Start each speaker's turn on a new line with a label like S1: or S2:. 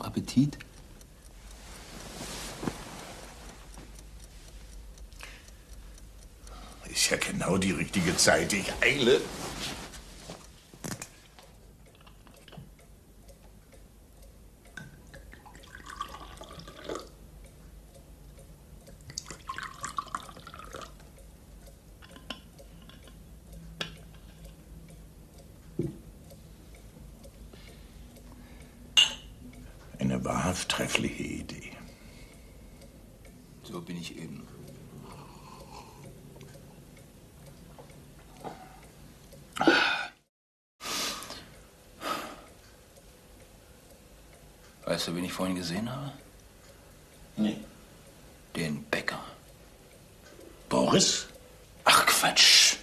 S1: Appetit?
S2: Ist ja genau die richtige Zeit. Ich eile. Eine wahrhaft treffliche Idee.
S1: So bin ich eben. Weißt du, wen ich vorhin gesehen habe?
S2: Nee.
S1: Den Bäcker.
S2: Boris?
S1: Ach Quatsch.